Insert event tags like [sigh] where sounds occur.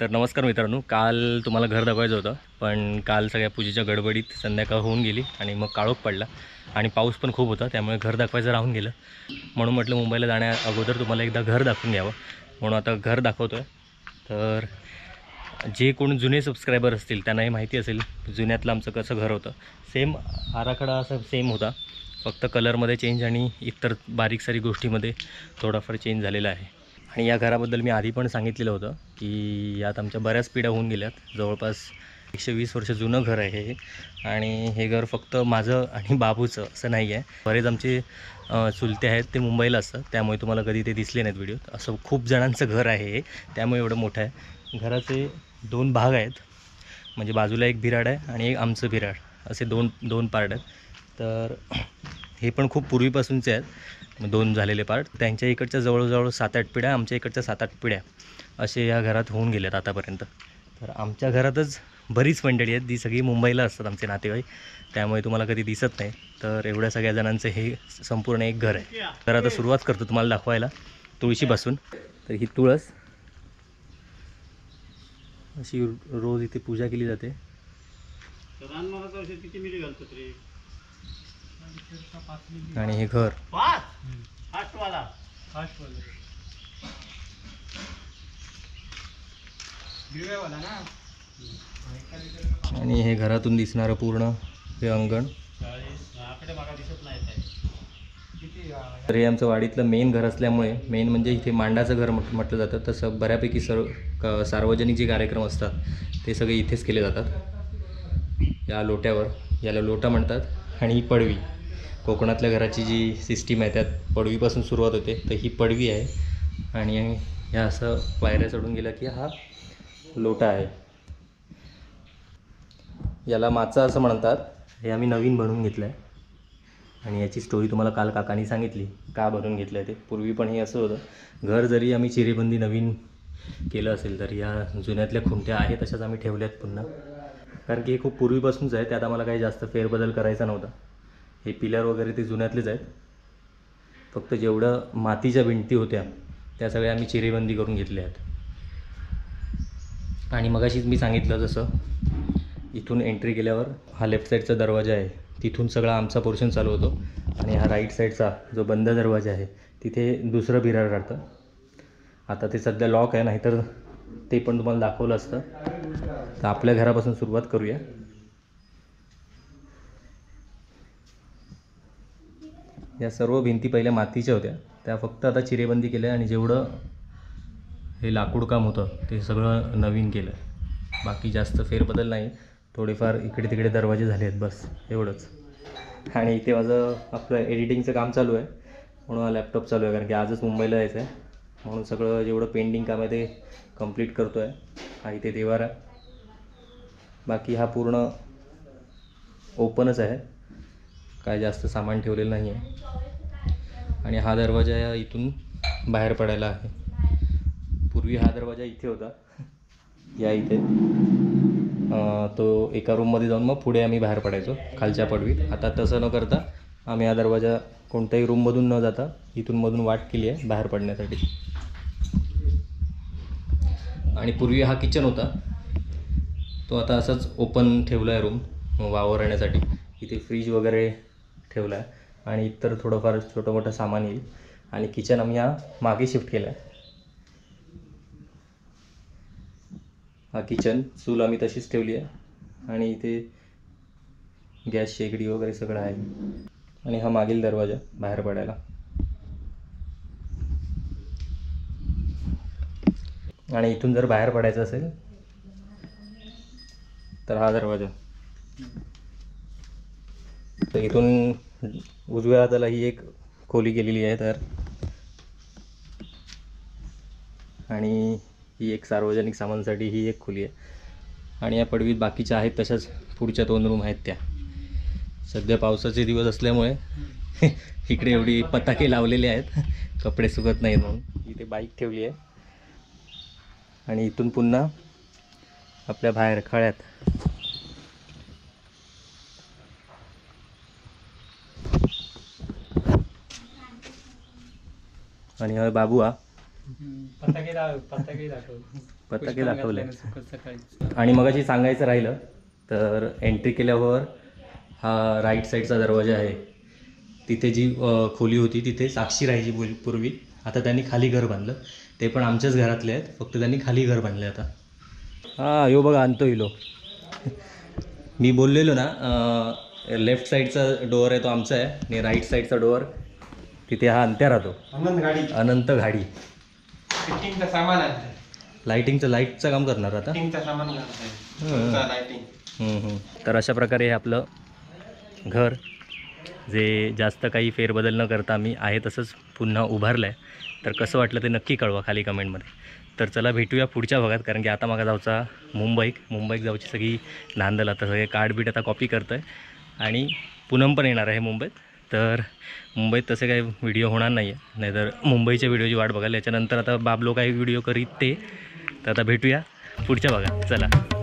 तर नमस्कार मित्रांनो काल तुम्हाला घर दाखवायचं होतं पण काल सगळ्या पूजेच्या गडबडीत संध्याकाळ होऊन गेली आणि मग काळोख पडला आणि पाऊस पण खूप होता त्यामुळे घर दाखवायचं राहून गेलं. म्हणून म्हटलं मुंबईला जाण्या अगोदर तुम्हाला एकदा घर दाखवून घ्यावं म्हणून आता घर दाखवतो आहे तर जे कोण जुने सबस्क्रायबर असतील त्यांनाही माहिती असेल जुन्यातलं आमचं कसं घर होतं. सेम आराखडा असा सेम होता. फक्त कलरमध्ये चेंज आणि इतर बारीक सारी गोष्टीमध्ये थोडाफार चेंज झालेला आहे. आणि या घराबद्दल मी आधी पण सांगितलेलं होतं की यात आमच्या बऱ्याच पिढ्या होऊन गेल्यात. जवळपास एकशे वीस वर्ष जुनं घर आहे हे. आणि हे घर फक्त माझं आणि बाबूचं असं नाही आहे. बरेच आमचे चुलते आहेत ते मुंबईला असतात. त्यामुळे तुम्हाला कधी ते दिसले नाहीत व्हिडिओत असं खूप जणांचं घर आहे हे. त्यामुळे एवढं मोठं आहे. घराचे दोन भाग आहेत. म्हणजे बाजूला एक बिराड आहे आणि एक आमचं बिराड असे दोन दोन पार्ट आहेत. तर हे पण खूप पूर्वीपासूनचे आहेत. दोन झालेले पार्ट त्यांच्या इकडच्या जवळजवळ सात आठ पिढ्या आमच्या इकडच्या सात आठ पिढ्या असे या घरात होऊन गेल्यात आतापर्यंत. तर आमच्या घरातच बरीच मंडळी आहेत. जी सगळी मुंबईला असतात आमचे नातेवाईक. त्यामुळे तुम्हाला कधी दिसत नाही. तर एवढ्या सगळ्या जणांचं हे संपूर्ण एक घर आहे. तर आता सुरुवात करतो तुम्हाला दाखवायला. तुळशीपासून. तर ही तुळस अशी रोज इथे पूजा केली जाते. आणि हे घर. आणि हे घरातून दिसणारं पूर्ण हे अंगण. दिसत नाही तर हे आमचं वाडीतलं मेन घर असल्यामुळे मेन म्हणजे इथे मांडाचं घर म्हट म्हटलं जातं. तसं बऱ्यापैकी सर्व क सार्वजनिक जे कार्यक्रम असतात ते सगळे इथेच केले जातात. या लोट्यावर याला लोटा म्हणतात आणि ही पडवी. कोकणातल्या घराची जी सिस्टीम आहे त्यात पडवीपासून सुरुवात होते. तर ही पडवी आहे आणि ह्या असं पायऱ्या चढून गेला की हा लोटा आहे. याला माचा असं म्हणतात. हे आम्ही नवीन बनवून घेतलं आहे आणि याची स्टोरी तुम्हाला काल काकांनी सांगितली. का बनवून घेतलं आहे ते? पूर्वी पण हे असं होतं. घर जरी आम्ही चिरेबंदी नवीन केलं असेल तर या जुन्यातल्या खुंट्या आहेत तशाच आम्ही ठेवल्यात पुन्हा. कारण की हे खूप पूर्वीपासूनच आहे त्यात आम्हाला काही जास्त फेरबदल करायचा नव्हता. हे पिलर वगैरे ते जुन्यातलेच आहेत. फक्त जेवढं मातीच्या भिंती होत्या त्या सगळ्या आम्ही चिरेबंदी करून घेतल्या आहेत. आणि मगाशीच मी सांगितलं जसं इथून एंट्री केल्यावर हा लेफ्ट साईडचा दरवाजा आहे. तिथून सगळा आमचा पोर्शन चालू होतो. आणि हा राईट साईडचा जो बंद दरवाजा आहे तिथे दुसरं बिरार राहतं आता ते सध्या लॉक आहे नाहीतर ते पण तुम्हाला दाखवलं असतं. तर आपल्या घरापासून सुरुवात करूया. या सर्व भिंती पहिल्या मातीच्या होत्या. त्या फक्त आता चिरेबंदी केल्या आणि जेवढं हे लाकूड काम होतं ते सगळं नवीन केलं. बाकी जास्त फेरबदल नाही. थोडेफार इकडे तिकडे दरवाजे झाले आहेत बस एवढंच. आणि इथे माझं आपलं एडिटिंगचं काम चालू आहे. म्हणून हा लॅपटॉप चालू आहे कारण की आजच मुंबईला यायचं आहे म्हणून सगळं जेवढं पेंडिंग काम आहे ते कंप्लीट करतो आहे हा इथे देवार आहे. बाकी हा पूर्ण ओपनच आहे. काय जास्त सामान ठेवलेलं नाही आहे आणि हा दरवाजा या इथून बाहेर पडायला आहे. पूर्वी हा दरवाजा इथे होता. या इथे. तो एका रूममध्ये जाऊन मग पुढे आम्ही बाहेर पडायचो खालच्या पडवीत. आता तसं न करता आम्ही हा दरवाजा कोणत्याही रूममधून न जाता इथून मधून वाट केली आहे बाहेर पडण्यासाठी. आणि पूर्वी हा किचन होता. तो आता असंच ओपन ठेवला आहे रूम वावर इथे फ्रीज वगैरे ठेवला आहे आणि इतर थोडंफार छोटं मोठं सामान येईल. आणि किचन आम्ही हा मागे शिफ्ट केलं आहे हा किचन चूल आम्ही तशीच ठेवली आहे. आणि इथे गॅस शेगडी वगैरे सगळं आहे. आणि हा मागील दरवाजा बाहेर पडायला. आणि इथून जर बाहेर पडायचं असेल तर हा दरवाजा. तर इथून उजव्या हाताला ही एक खोली गेलेली आहे तर. आणि ही एक सार्वजनिक सामानसाठी ही एक खोली आहे. आणि या पडवीत बाकीच्या आहेत तशाच पुढच्या दोन रूम आहेत त्या. सध्या पावसाचे दिवस असल्यामुळे [laughs] इकडे एवढी पताके लावलेले आहेत. कपडे सुकत नाही म्हणून. इथे बाईक ठेवली आहे. आणि इथून पुन्हा आपल्या बाहेर खळ्यात. आणि हा बाबू हा. पताके दाखव पताके दाखव. पताके दाखवले. सकाळी. आणि मगाशी सांगायचं राहिलं तर एंट्री केल्यावर हा राईट साईडचा दरवाजा आहे. तिथे जी अ, खोली होती तिथे साक्षी राहायची पूर्वी- पूर्वी. आता त्यांनी खाली घर बांधलं. ते पण आमच्याच घरातले आहेत. फक्त त्यांनी खाली घर बांधले आता. हां यो बघा आणतो इलो [laughs] मी बोललेलो ना लेफ्ट साईडचा डोअर आहे तो आमचा आहे. आणि राईट साईडचा डोअर तिथे हा अंत्या राहतो आनंद गाडी. अनंत घाडी फिटिंगचं सामान आहे लाईटिंगचं लाईटचं काम करणार आता? फिटिंगचं सामान लाइटिंग हम्म, हम्म. तर अशा प्रकारे हे आपलं घर जे जास्त काही फेरबदल न करता आम्ही आहे तसंच पुन्हा उभारलं आहे तर कसं वाटलं ते नक्की कळवा खाली कमेंटमध्ये. तर चला भेटूया पुढच्या भागात कारण की आता मागा जाऊचा मुंबईक मुंबईक जाऊची सगळी नांदल आता सगळे कार्ड बीट आता कॉपी करतं आहे आणि पूनम पण येणार आहे मुंबईत. तर मुंबईत तसे काही व्हिडिओ होणार नाही आहे नाहीतर मुंबईच्या व्हिडिओची वाट बघाल याच्यानंतर आता बाबलो काही व्हिडिओ करीत ते. तर आता भेटूया पुढच्या भागात. चला.